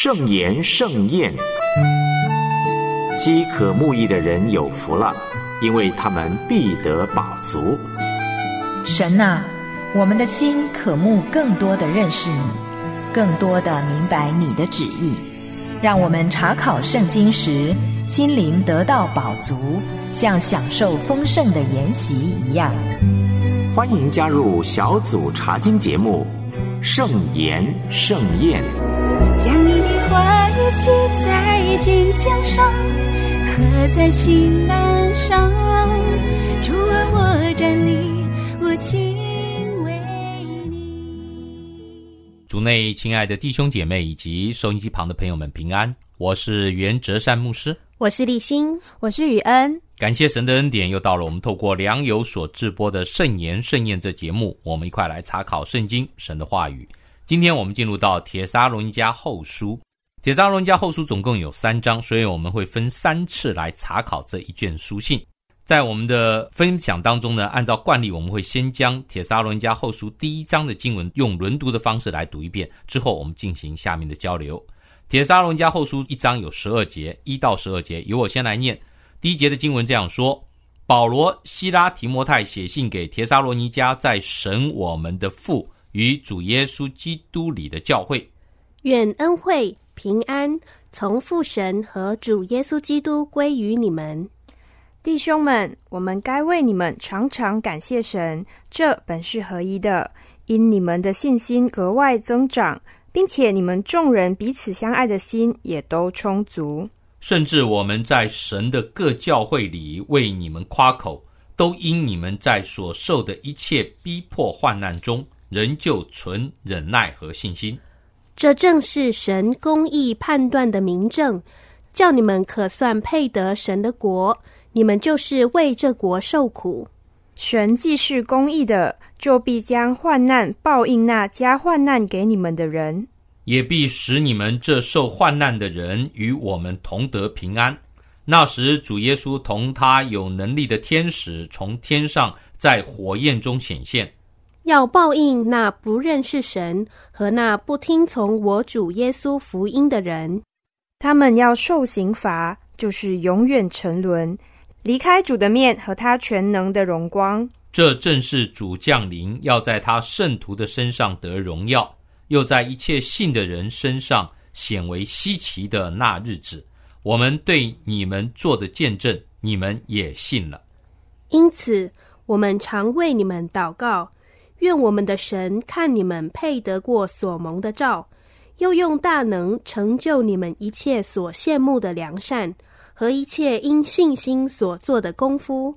圣言盛宴，饥渴慕义的人有福了，因为他们必得饱足。神呐，我们的心渴慕更多的认识你，更多的明白你的旨意，让我们查考圣经时，心灵得到饱足，像享受丰盛的筵席一样。欢迎加入小组查经节目《圣言盛宴》。将你的话语写在金线上，刻在心栏上。主啊，我站立，我敬畏你。主内亲爱的弟兄姐妹以及收音机旁的朋友们平安，我是袁哲善牧师。我是立新，我是雨恩。感谢神的恩典，又到了我们透过良友所制播的圣言盛宴这节目，我们一块来查考圣经神的话语。今天我们进入到铁沙罗尼迦后书，铁沙罗尼迦后书总共有三章，所以我们会分三次来查考这一卷书信。在我们的分享当中呢，按照惯例，我们会先将铁沙罗尼迦后书第一章的经文用轮读的方式来读一遍，之后我们进行下面的交流。铁沙罗尼迦后书一章有十二节，一到十二节，由我先来念。第一节的经文这样说：保罗、希拉、提摩太写信给铁沙罗尼迦，在神我们的父。与主耶稣基督里的教会，愿恩惠平安从父神和主耶稣基督归于你们，弟兄们。我们该为你们常常感谢神，这本是合一的，因你们的信心格外增长，并且你们众人彼此相爱的心也都充足。甚至我们在神的各教会里为你们夸口，都因你们在所受的一切逼迫患难中。仍旧存忍耐和信心，这正是神公义判断的明证，叫你们可算配得神的国。你们就是为这国受苦。神既是公义的，就必将患难报应那加患难给你们的人，也必使你们这受患难的人与我们同得平安。那时，主耶稣同他有能力的天使从天上在火焰中显现。要报应那不认识神和那不听从我主耶稣福音的人，他们要受刑罚，就是永远沉沦，离开主的面和他全能的荣光。这正是主降临，要在他圣徒的身上得荣耀，又在一切信的人身上显为稀奇的那日子。我们对你们做的见证，你们也信了。因此，我们常为你们祷告。愿我们的神看你们配得过所蒙的照，又用大能成就你们一切所羡慕的良善和一切因信心所做的功夫，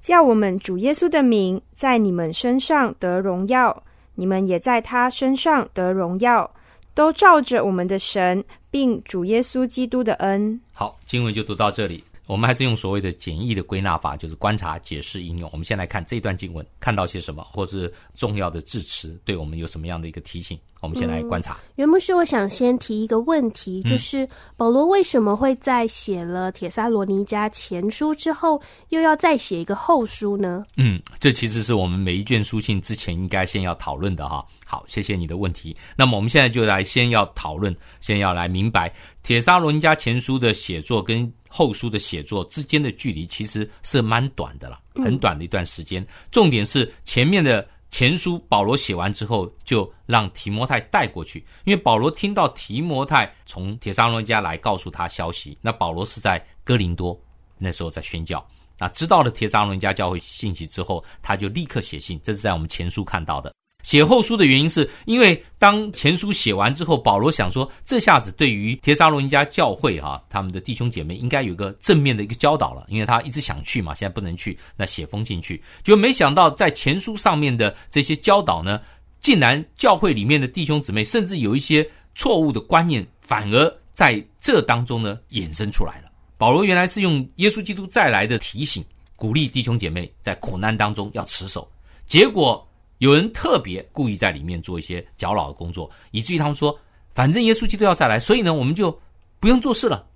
叫我们主耶稣的名在你们身上得荣耀，你们也在他身上得荣耀，都照着我们的神并主耶稣基督的恩。好，经文就读到这里。我们还是用所谓的简易的归纳法，就是观察、解释、应用。我们先来看这段经文，看到些什么，或是重要的字词，对我们有什么样的一个提醒？我们先来观察。袁牧师，我想先提一个问题，就是保罗为什么会在写了《铁萨罗尼迦前书》之后，又要再写一个后书呢？嗯，这其实是我们每一卷书信之前应该先要讨论的哈。好，谢谢你的问题。那么我们现在就来先要讨论，先要来明白《铁萨罗尼迦前书》的写作跟后书的写作之间的距离其实是蛮短的了，很短的一段时间。重点是前面的。前书保罗写完之后，就让提摩太带过去，因为保罗听到提摩太从铁沙罗家来告诉他消息，那保罗是在哥林多那时候在宣教，啊，知道了铁沙罗家教会信息之后，他就立刻写信，这是在我们前书看到的。写后书的原因是因为当前书写完之后，保罗想说，这下子对于帖撒罗尼迦教会哈，他们的弟兄姐妹应该有个正面的一个教导了，因为他一直想去嘛，现在不能去，那写封信去，就没想到在前书上面的这些教导呢，竟然教会里面的弟兄姊妹甚至有一些错误的观念，反而在这当中呢衍生出来了。保罗原来是用耶稣基督再来的提醒，鼓励弟兄姐妹在苦难当中要持守，结果。有人特别故意在里面做一些搅扰的工作，以至于他们说：“反正耶稣基督要再来，所以呢，我们就不用做事了，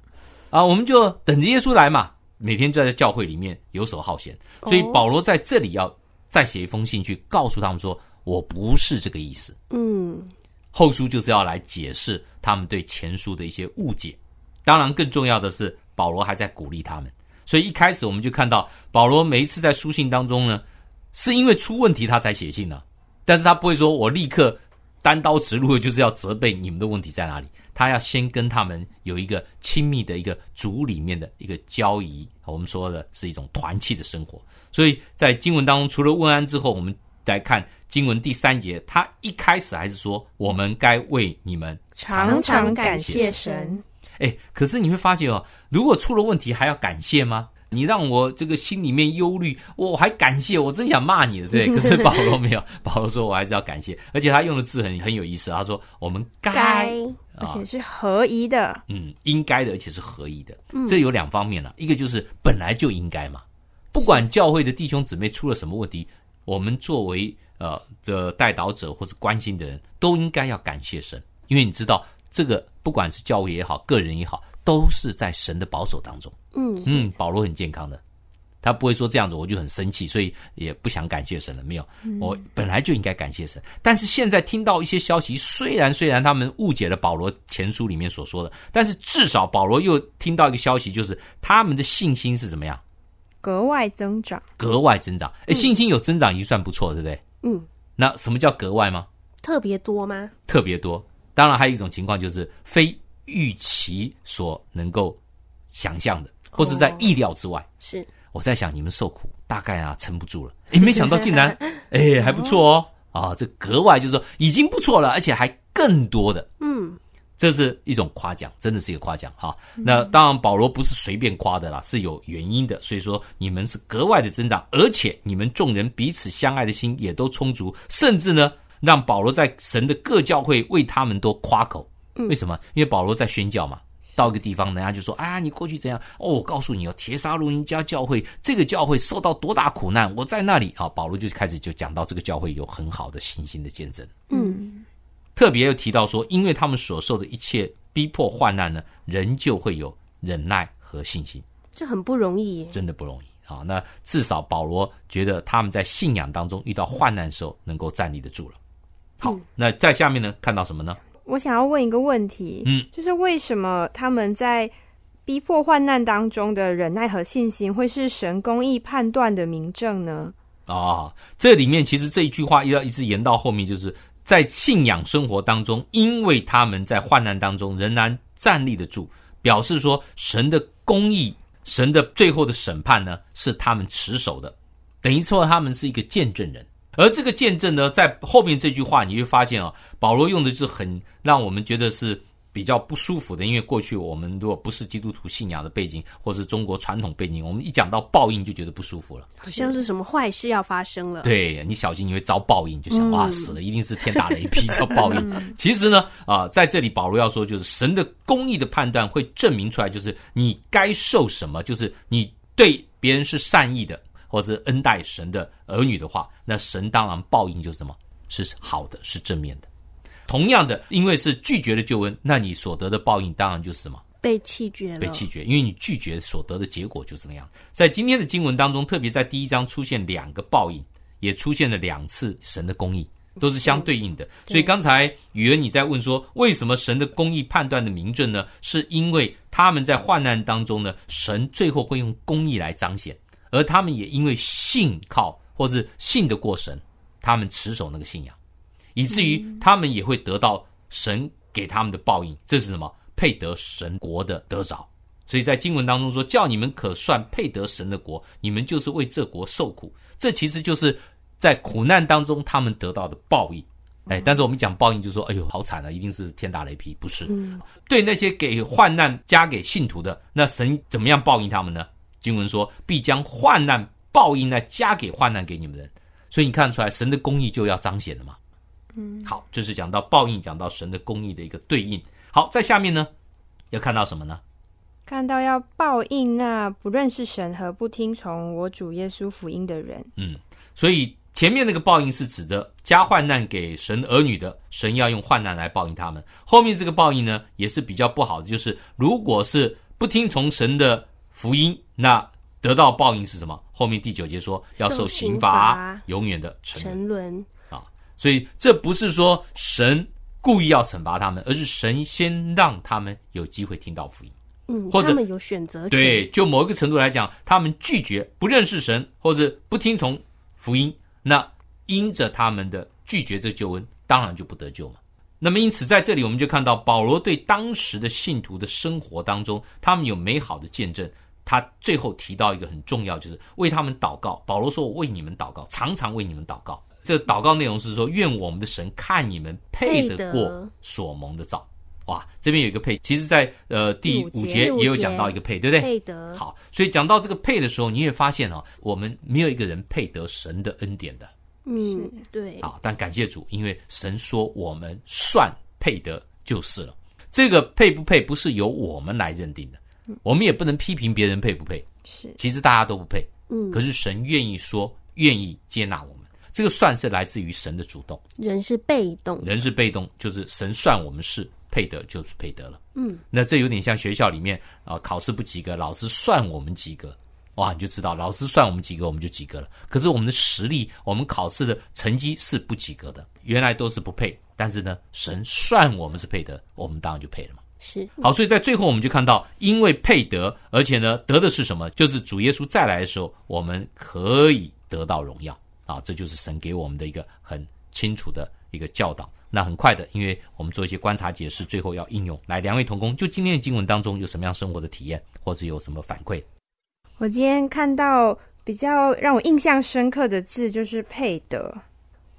啊，我们就等着耶稣来嘛。每天就在教会里面游手好闲。所以保罗在这里要再写一封信去告诉他们说：我不是这个意思。嗯，后书就是要来解释他们对前书的一些误解。当然，更重要的是，保罗还在鼓励他们。所以一开始我们就看到，保罗每一次在书信当中呢，是因为出问题他才写信呢，但是他不会说我立刻单刀直入的就是要责备你们的问题在哪里。他要先跟他们有一个亲密的一个组里面的一个交谊，我们说的是一种团契的生活。所以在经文当中，除了问安之后，我们来看经文第三节，他一开始还是说我们该为你们常常感谢神。哎，可是你会发现哦，如果出了问题还要感谢吗？你让我这个心里面忧虑，我还感谢，我真想骂你的，对。可是保罗没有，保罗说我还是要感谢，而且他用的字很很有意思，他说我们该，而且是合宜的，嗯，应该的，而且是合宜的。这有两方面了，一个就是本来就应该嘛，不管教会的弟兄姊妹出了什么问题，我们作为呃这带导者或者关心的人都应该要感谢神，因为你知道这个不管是教会也好，个人也好。都是在神的保守当中。嗯嗯，保罗很健康的，他不会说这样子我就很生气，所以也不想感谢神了。没有，我本来就应该感谢神。但是现在听到一些消息，虽然虽然他们误解了保罗前书里面所说的，但是至少保罗又听到一个消息，就是他们的信心是怎么样？格外增长，格外增长。哎，信心有增长已经算不错，对不对？嗯。那什么叫格外吗？特别多吗？特别多。当然，还有一种情况就是非。预期所能够想象的，或是在意料之外。是我在想，你们受苦大概啊撑不住了。哎，没想到竟然 哎还不错哦啊！这格外就是说已经不错了，而且还更多的。嗯，这是一种夸奖，真的是一个夸奖哈。那当然，保罗不是随便夸的啦，是有原因的。所以说，你们是格外的增长，而且你们众人彼此相爱的心也都充足，甚至呢，让保罗在神的各教会为他们都夸口。为什么？因为保罗在宣教嘛，到一个地方，人家就说：“啊，你过去怎样？哦，我告诉你哦，铁沙录音家教会这个教会受到多大苦难，我在那里啊。”保罗就开始就讲到这个教会有很好的信心的见证。嗯，特别又提到说，因为他们所受的一切逼迫患难呢，人就会有忍耐和信心。这很不容易，真的不容易啊。那至少保罗觉得他们在信仰当中遇到患难的时候，能够站立得住了。好，那在下面呢，看到什么呢？我想要问一个问题，嗯，就是为什么他们在逼迫患难当中的忍耐和信心，会是神公义判断的明证呢？啊，这里面其实这一句话又要一直延到后面，就是在信仰生活当中，因为他们在患难当中仍然站立得住，表示说神的公义、神的最后的审判呢，是他们持守的，等于说他们是一个见证人。而这个见证呢，在后面这句话，你会发现啊，保罗用的是很让我们觉得是比较不舒服的，因为过去我们如果不是基督徒信仰的背景，或是中国传统背景，我们一讲到报应就觉得不舒服了，好像是什么坏事要发生了。对你小心你会遭报应，就想哇死了，一定是天打雷劈遭报应。其实呢，啊，在这里保罗要说，就是神的公义的判断会证明出来，就是你该受什么，就是你对别人是善意的。或者恩待神的儿女的话，那神当然报应就是什么？是好的，是正面的。同样的，因为是拒绝了救恩，那你所得的报应当然就是什么？被弃绝了。被弃绝，因为你拒绝所得的结果就是那样。在今天的经文当中，特别在第一章出现两个报应，也出现了两次神的公义，都是相对应的。所以刚才宇恩你在问说，为什么神的公义判断的明证呢？是因为他们在患难当中呢，神最后会用公义来彰显。而他们也因为信靠或是信得过神，他们持守那个信仰，以至于他们也会得到神给他们的报应。这是什么？配得神国的得着。所以在经文当中说：“叫你们可算配得神的国，你们就是为这国受苦。”这其实就是在苦难当中他们得到的报应。哎，但是我们讲报应，就说：“哎呦，好惨啊！一定是天打雷劈。”不是，对那些给患难加给信徒的，那神怎么样报应他们呢？经文说：“必将患难报应来，加给患难给你们人。”所以你看出来，神的公义就要彰显了嘛。嗯，好，这是讲到报应，讲到神的公义的一个对应。好，在下面呢，要看到什么呢？看到要报应那不认识神和不听从我主耶稣福音的人。嗯，所以前面那个报应是指的加患难给神儿女的，神要用患难来报应他们。后面这个报应呢，也是比较不好的，就是如果是不听从神的。福音那得到报应是什么？后面第九节说要受刑罚，永远的沉沉沦啊！所以这不是说神故意要惩罚他们，而是神先让他们有机会听到福音。嗯，或者他们有选择权。对，就某一个程度来讲，他们拒绝不认识神，或者不听从福音，那因着他们的拒绝这救恩，当然就不得救嘛。那么因此在这里我们就看到保罗对当时的信徒的生活当中，他们有美好的见证。他最后提到一个很重要，就是为他们祷告。保罗说：“我为你们祷告，常常为你们祷告。”这个祷告内容是说：“愿我们的神看你们配得过所蒙的召。”哇，这边有一个配，其实在呃第五节也有讲到一个配，对不对？配得好，所以讲到这个配的时候，你也发现哦，我们没有一个人配得神的恩典的。嗯，对，啊，但感谢主，因为神说我们算配得就是了。这个配不配不是由我们来认定的，我们也不能批评别人配不配。是其实大家都不配，嗯，可是神愿意说，愿意接纳我们。这个算是来自于神的主动，人是被动，人是被动，就是神算我们是配得就是配得了。嗯，那这有点像学校里面啊、考试不及格，老师算我们及格，哇，你就知道老师算我们及格，我们就及格了。可是我们的实力，我们考试的成绩是不及格的，原来都是不配，但是呢，神算我们是配得，我们当然就配了嘛。是好，所以在最后我们就看到，因为配得，而且呢，得的是什么？就是主耶稣再来的时候，我们可以得到荣耀啊！这就是神给我们的一个很清楚的一个教导。那很快的，因为我们做一些观察解释，最后要应用。来，两位同工，就今天的经文当中有什么样生活的体验，或者有什么反馈？我今天看到比较让我印象深刻的字就是配得。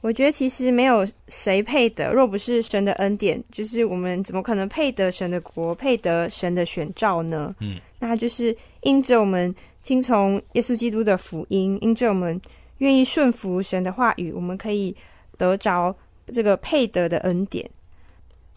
我觉得其实没有谁配得，若不是神的恩典，就是我们怎么可能配得神的国，配得神的选召呢？嗯，那就是因着我们听从耶稣基督的福音，因着我们愿意顺服神的话语，我们可以得着这个配得的恩典，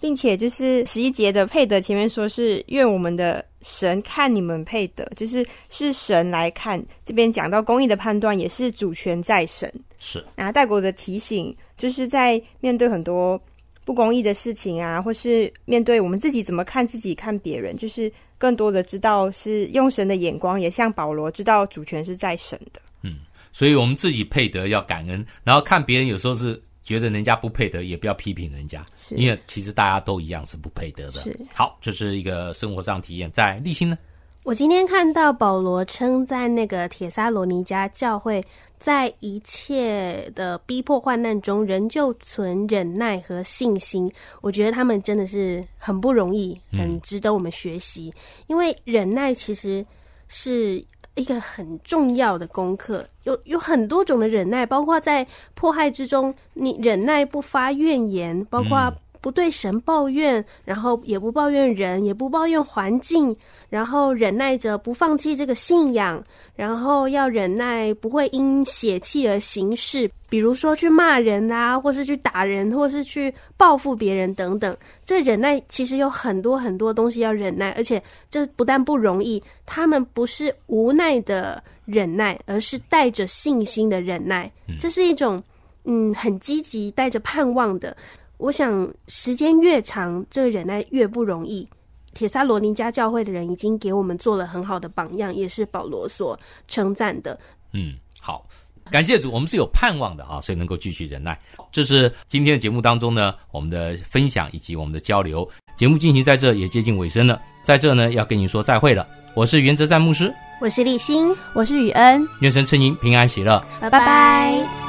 并且就是十一节的配得前面说是愿我们的神看你们配得，就是是神来看。这边讲到公义的判断，也是主权在神。是那戴国的提醒，就是在面对很多不公义的事情啊，或是面对我们自己怎么看自己、看别人，就是更多的知道是用神的眼光，也像保罗知道主权是在神的。嗯所以我们自己配得要感恩，然后看别人有时候是觉得人家不配得，也不要批评人家，是因为其实大家都一样是不配得的。是好，这是一个生活上体验。在立新呢？我今天看到保罗称赞那个铁撒罗尼迦教会，在一切的逼迫患难中，仍旧存忍耐和信心。我觉得他们真的是很不容易，很值得我们学习。因为忍耐其实是一个很重要的功课，有有很多种的忍耐，包括在迫害之中，你忍耐不发怨言，包括嗯不对神抱怨，然后也不抱怨人，也不抱怨环境，然后忍耐着不放弃这个信仰，然后要忍耐不会因血气而行事，比如说去骂人啊，或是去打人，或是去报复别人等等。这忍耐其实有很多很多东西要忍耐，而且这不但不容易，他们不是无奈的忍耐，而是带着信心的忍耐。这是一种嗯很积极、带着盼望的。我想时间越长，这个忍耐越不容易。铁萨罗尼家教会的人已经给我们做了很好的榜样，也是保罗所称赞的。嗯，好，感谢主，我们是有盼望的啊，所以能够继续忍耐。这是今天的节目当中呢，我们的分享以及我们的交流。节目进行在这也接近尾声了，在这呢要跟您说再会了。我是原则站牧师，我是立新，我是雨恩，愿神赐您平安喜乐。拜拜